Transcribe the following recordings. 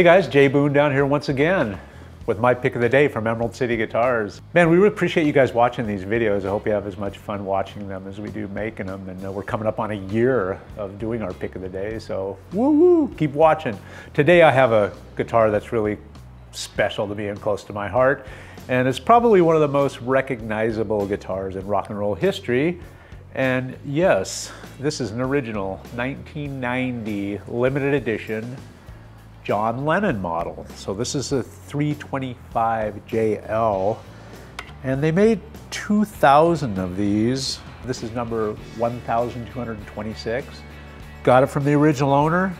Hey guys, Jay Boone down here once again with my pick of the day from Emerald City Guitars. Man, we really appreciate you guys watching these videos. I hope you have as much fun watching them as we do making them. And uh, we're coming up on a year of doing our pick of the day, so woo woo, keep watching. Today I have a guitar that's really special to me and close to my heart. And it's probably one of the most recognizable guitars in rock and roll history. And yes, this is an original 1990 limited edition John Lennon model. So this is a 325JL and they made 2,000 of these. This is number 1,226. Got it from the original owner.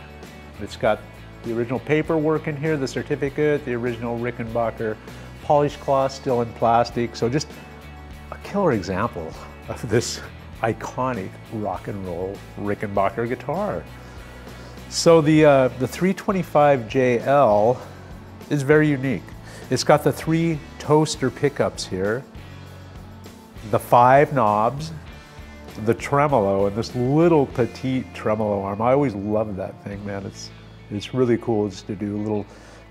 It's got the original paperwork in here, the certificate, the original Rickenbacker polish cloth still in plastic. So just a killer example of this iconic rock and roll Rickenbacker guitar. So the, uh, the 325JL is very unique. It's got the three toaster pickups here, the five knobs, the tremolo, and this little petite tremolo arm. I always love that thing, man. It's, it's really cool just to do little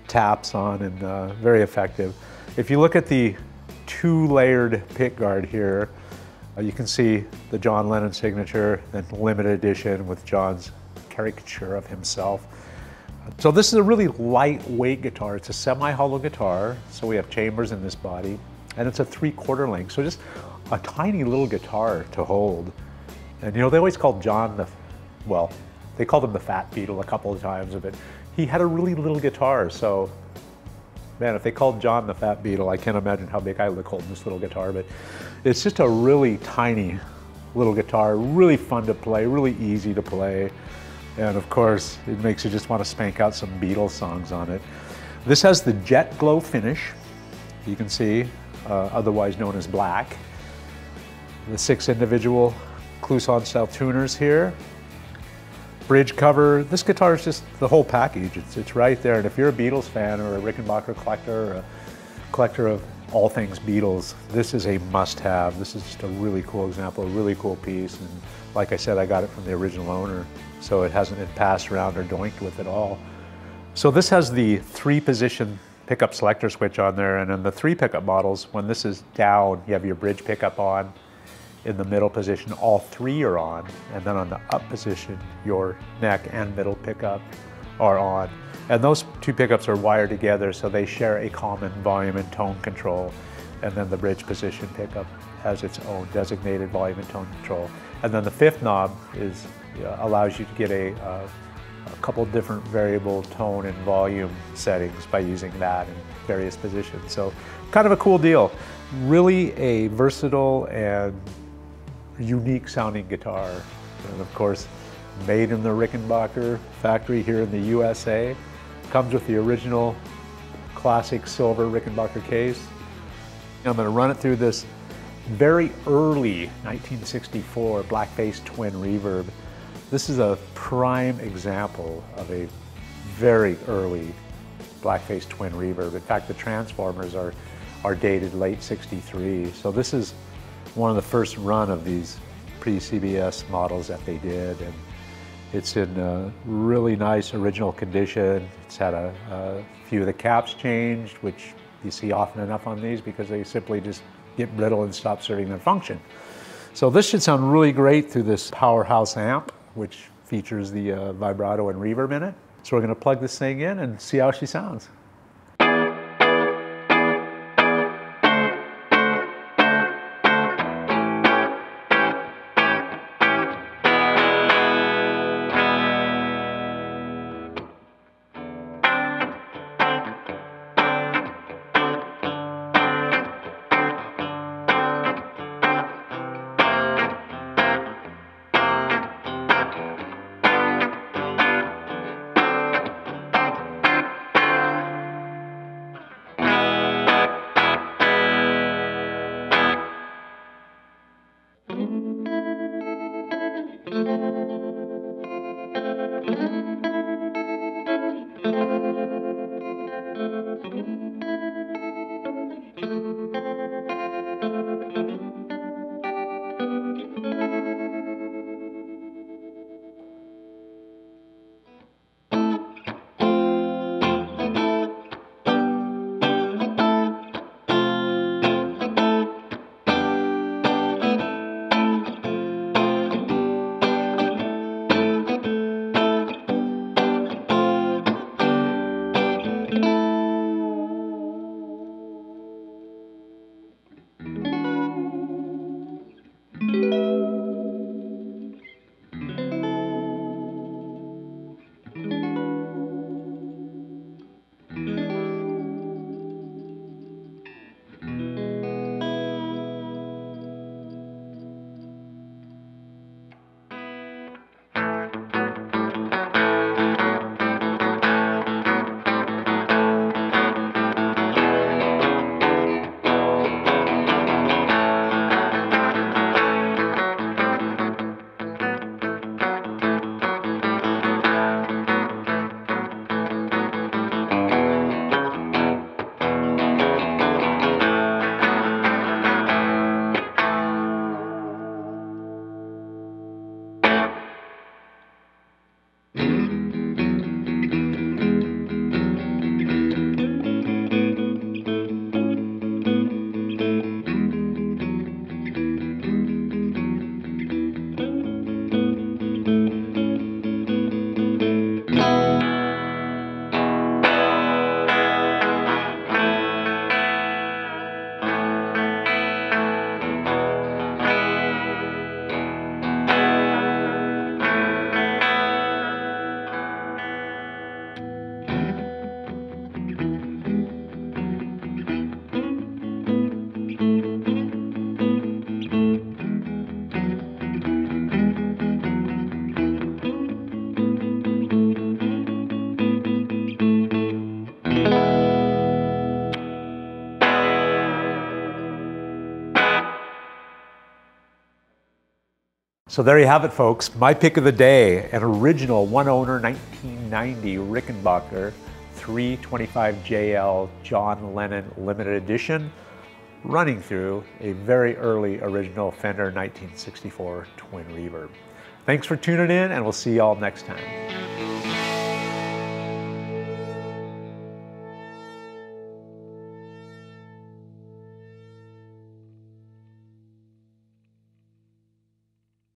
taps on and uh, very effective. If you look at the two layered pick guard here, uh, you can see the John Lennon signature, then limited edition with John's caricature of himself. So this is a really lightweight guitar. It's a semi-hollow guitar, so we have chambers in this body, and it's a three-quarter length, so just a tiny little guitar to hold. And you know, they always called John the, well, they called him the Fat Beatle a couple of times, but he had a really little guitar, so man, if they called John the Fat Beatle, I can't imagine how big I look holding this little guitar, but it's just a really tiny little guitar, really fun to play, really easy to play. And of course, it makes you just want to spank out some Beatles songs on it. This has the Jetglo finish, you can see, uh, otherwise known as black. The six individual Kluson style tuners here. Bridge cover, this guitar is just the whole package. It's, it's right there. And if you're a Beatles fan or a Rickenbacker collector or a collector of all things Beatles, this is a must have. This is just a really cool example, a really cool piece. And like I said, I got it from the original owner so it hasn't been passed around or doinked with at all. So this has the three position pickup selector switch on there and in the three pickup models, when this is down, you have your bridge pickup on. In the middle position, all three are on. And then on the up position, your neck and middle pickup are on. And those two pickups are wired together so they share a common volume and tone control. And then the bridge position pickup has its own designated volume and tone control. And then the fifth knob is uh, allows you to get a, uh, a couple different variable tone and volume settings by using that in various positions. So kind of a cool deal. Really a versatile and unique sounding guitar. And of course, made in the Rickenbacker factory here in the USA. Comes with the original classic silver Rickenbacker case. I'm going to run it through this very early 1964 Blackface twin reverb. This is a prime example of a very early blackface twin reverb. In fact, the transformers are, are dated late 63. So this is one of the first run of these pre-CBS models that they did. And it's in a really nice original condition. It's had a, a few of the caps changed, which you see often enough on these because they simply just get brittle and stop serving their function. So this should sound really great through this powerhouse amp which features the uh, vibrato and reverb in it. So we're going to plug this thing in and see how she sounds. So there you have it, folks. My pick of the day, an original one owner 1990 Rickenbacker 325JL John Lennon limited edition running through a very early original Fender 1964 twin reverb. Thanks for tuning in and we'll see y'all next time.